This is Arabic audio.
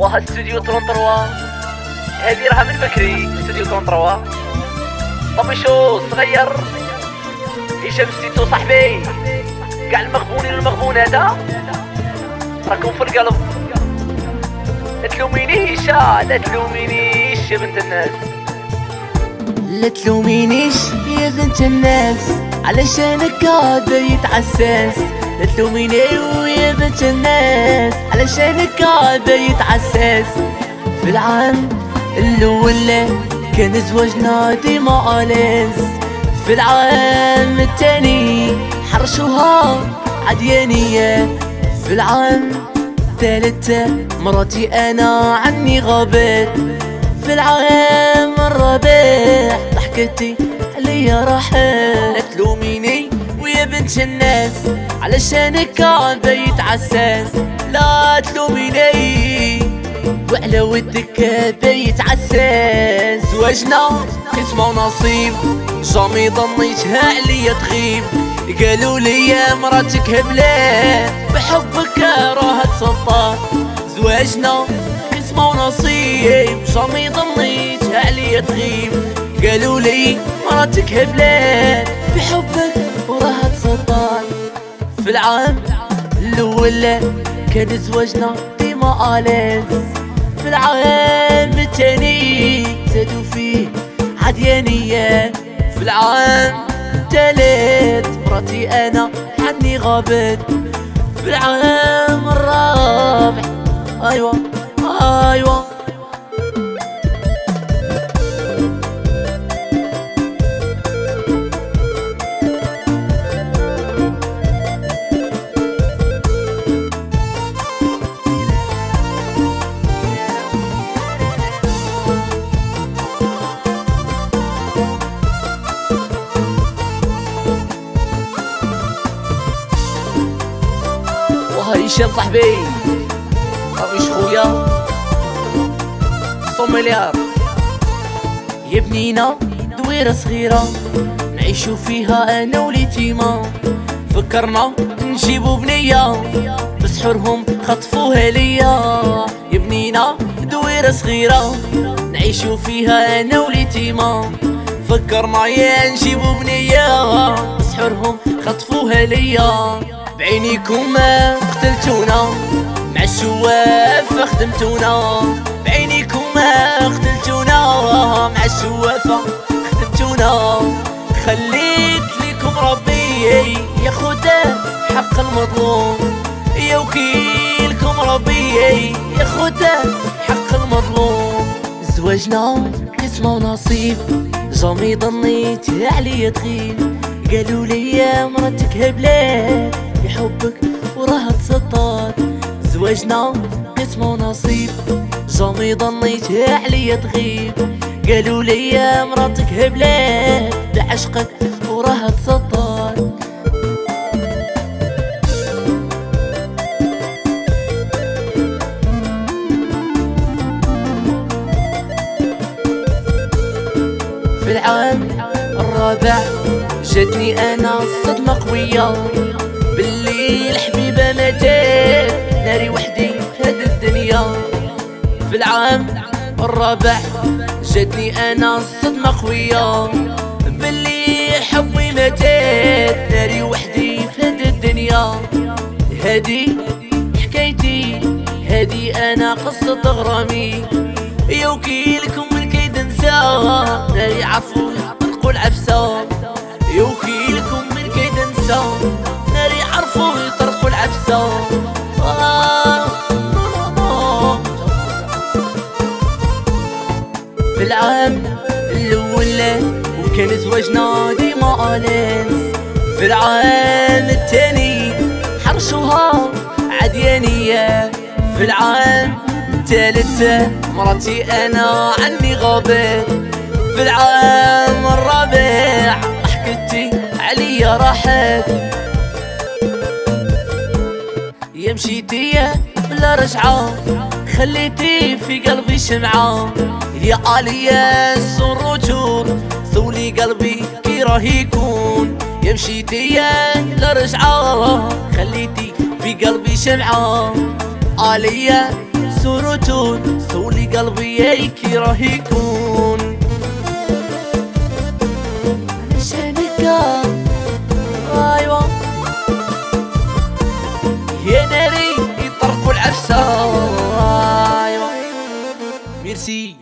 وها استوديو 33 هذه راها من بكري استوديو 33 طب شو صغير. هشام ستيتو صاحبي. كاع المغبونين والمغبون هذا. راكم في القلب. لا تلومينيش لا تلومينيش يا بنت الناس. لا تلومينيش يا بنت الناس. علشانك هذا يتعساس؟ تلوميني يا بنت الناس. علشانك هذا يتعساس. في العام الأول كان زواجنا ديما أليس في العام التاني حرشوها عديانية. في العام الثالث مراتي أنا عني غابت. في العام الرابع ضحكتي عليا راحت. ويا بنت الناس علشانك كان بيت عساس لا تلوميني وعلى ودك بيت عساس زواجنا قسمة ونصيب جامي ظنيتها عليا تغيب. قالوا لي مراتك هبلة بحبك راها تسطر زواجنا قسمة ونصيب جامي ظنيتها عليا تغيب. قالوا لي مراتك هبلة بحبك وراها تسطر في العام الأول كان زواجنا أليس في العام التاني زادوا فيه عديانية. في العام التالت مراتي أنا عني غابت. في العام الرابع أيوة أيوة. هشام صاحبي. ربيش خويا. مليار يا بنينا دويرة صغيرة. نعيشو فيها أنا وليتيما فكرنا نجيبو بنية. بسحورهم خطفوها ليا. يا بنينا دويرة صغيرة. نعيشو فيها أنا وليتيما فكرنا يا نجيبو بنية. بسحورهم خطفوها ليا. بعينيكم قتلتونا مع الشوافة خدمتونا بعينيكم قتلتونا مع الشوافة خدمتونا خليت لكم ربي ياخد حق المظلوم. يا وكيلكم ربي ياخد حق المظلوم. زواجنا قسمة ونصيب جامي ظنيت عليا تغيب. قالوا لي مرتك هبلة زواجنا قسمة ونصيب. جامي ظنيت عليا تغيب. قالوا لي يا مراتك هبلة بعشقك وراها تسطر. في العام الرابع جاتني أنا صدمة قوية. في العام. الرابع جاتني أنا صدمة قوية باللي حبي ماتت ناري وحدي في هاد الدنيا. هادي حكايتي هادي أنا قصة غرامي. يا وكيلكم من كيد نساها ناري عفو نقول عفسة. يا وكيلكم من كيد نسى ناري عرفوا وكان زواجنا ديما أليس في العام التاني حرشوها عديانية. في العام الثالث مراتي أنا عني غابت في العام الرابع ضحكتي عليا راحت. يا مشيتي بلا رجعة خليتي في قلبي شمعة. يا آلية السروجور ثولي قلبي كي راه يكون. يا مشيتي بلا رجعة خليتي في قلبي شمعة. آلية سرتون سولي قلبي هيك راه يكون. علشانك ايوا يا ناري يطرقوا العفسة. ايوا ميرسي.